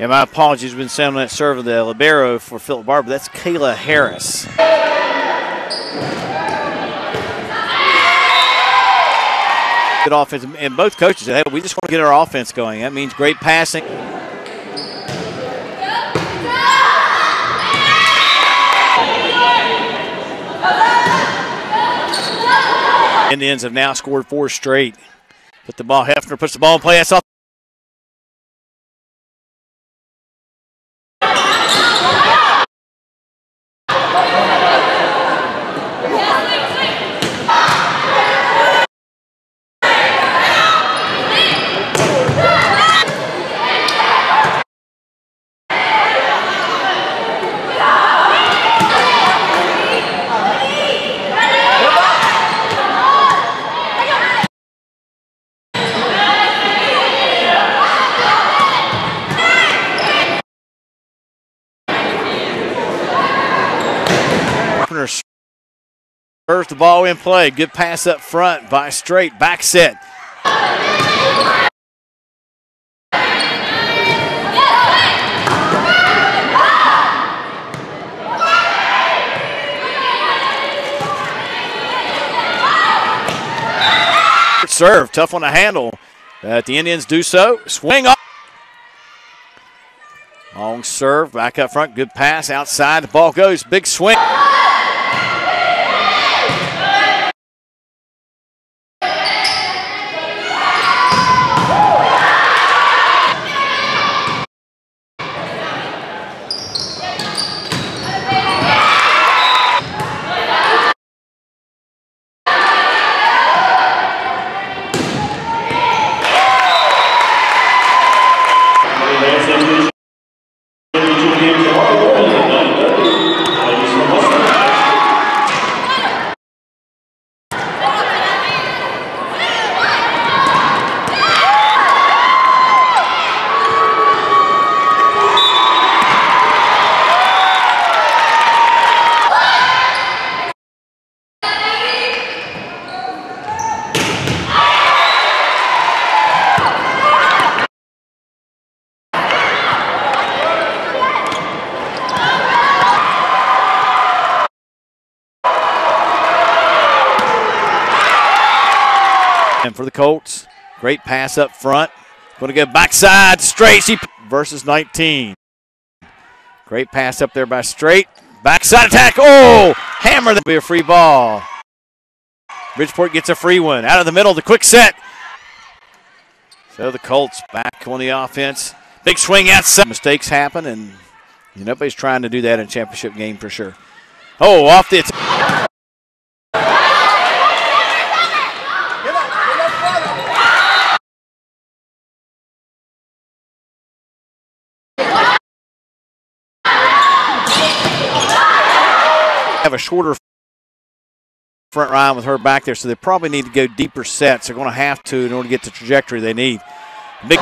Yeah, my apologies. Been sending that serve of the libero for Philip Barbour. That's Kayla Harris. Good offense, and both coaches said, "Hey, we just want to get our offense going." That means great passing. Indians have now scored four straight. Put the ball. Hefner puts the ball in play. That's off. Hefner the ball in play. Good pass up front by Straight. Back set. Serve, tough one to handle. But the Indians do so. Swing up. Long serve, back up front. Good pass outside. The ball goes. Big swing. And for the Colts, great pass up front. Going to go backside straight she versus 19. Great pass up there by Straight. Backside attack. Oh, hammer. That'll be a free ball. Bridgeport gets a free one. Out of the middle, the quick set. So the Colts back on the offense. Big swing outside. Mistakes happen, and nobody's trying to do that in championship game for sure. Oh, off the attack. Have a shorter front line with her back there, so they probably need to go deeper sets. They're going to have to in order to get the trajectory they need. Big.